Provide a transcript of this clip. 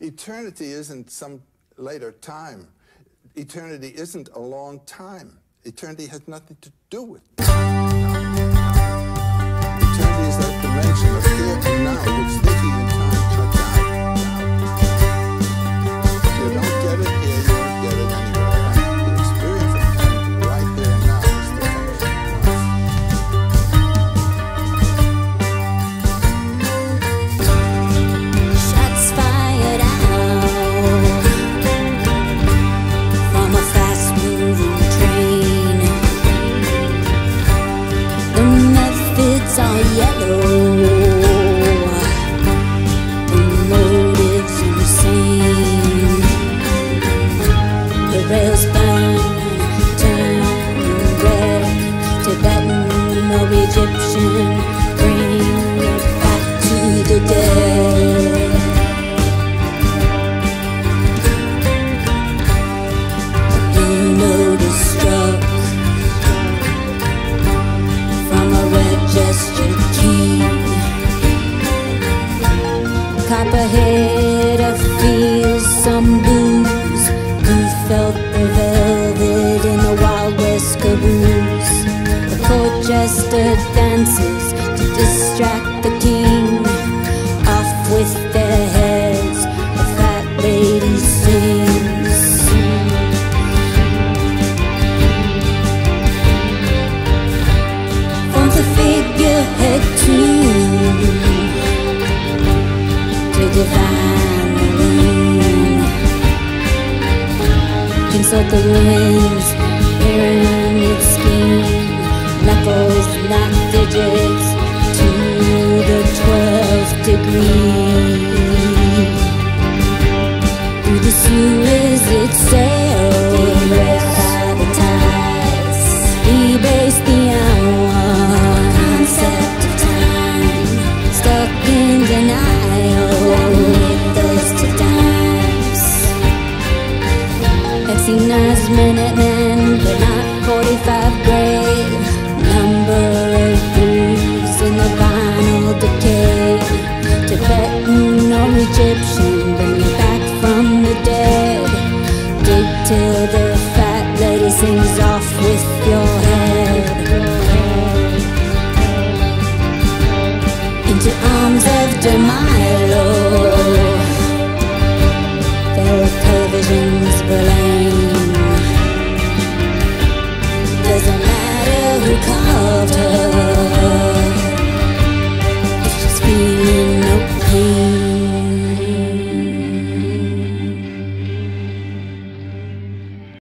Eternity isn't some later time. Eternity isn't a long time. Eternity has nothing to do with time. Copperhead of feels some booze. Who felt the velvet in the Wild West caboose. The court jester dances to distract the king. the ruins, Wearing its skin Knuckles, not digits To the twelfth degree. Sina's minute men, but not 45 grade. Number of grooves in the final decay. Tibetan or Egyptian, bring me back from the dead. Dig till the fat lady sings off with your head. Into arms of DeMilo. There were televisions, Berlin.